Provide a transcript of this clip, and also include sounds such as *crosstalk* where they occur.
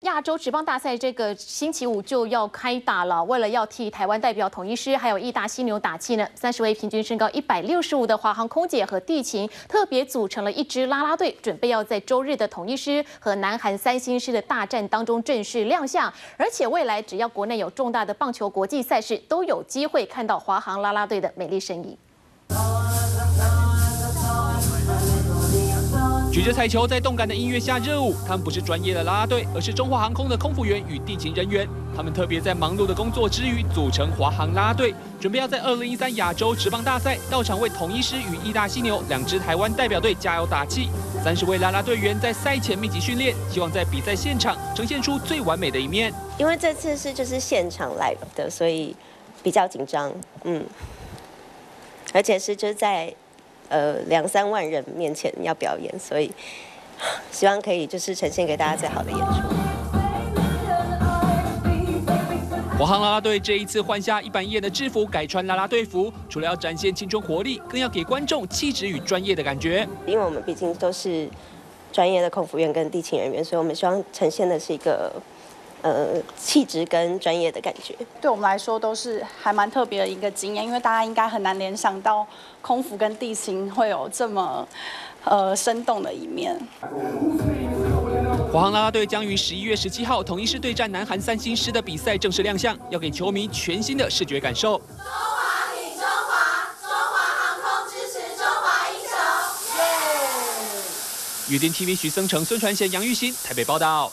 亚洲职棒大赛这个星期五就要开打了。为了要替台湾代表统一师还有义大犀牛打气呢，三十位平均身高一百六十五的华航空姐和地勤特别组成了一支啦啦队，准备要在周日的统一师和南韩三星师的大战当中正式亮相。而且未来只要国内有重大的棒球国际赛事，都有机会看到华航啦啦队的美丽身影。举着彩球在动感的音乐下热舞，他们不是专业的啦啦队，而是中华航空的空服员与地勤人员。他们特别在忙碌的工作之余，组成华航啦啦队，准备要在2013亚洲职棒大赛到场为统一师与义大犀牛两支台湾代表队加油打气。三十位啦啦队员在赛前密集训练，希望在比赛现场呈现出最完美的一面。因为这次是就是现场来的，所以比较紧张，嗯，而且是就在。呃，两三万人面前要表演，所以 *sighs* 希望可以就是呈现给大家最好的演出。华航啦啦队这一次换下一板一眼的制服，改穿啦啦队服，除了要展现青春活力，更要给观众气质与专业的感觉。因为我们毕竟都是专业的空服员跟地勤人员，所以我们希望呈现的是一个。呃，气质跟专业的感觉，对我们来说都是还蛮特别的一个经验，因为大家应该很难联想到空服跟地勤会有这么呃生动的一面。华航啦啦队将于十一月十七号统一师对战南韩三星师的比赛正式亮相，要给球迷全新的视觉感受。中华挺中华，中华航空支持中华英雄。耶！雨电 TV 徐增成、孙传贤、杨玉新台北报道。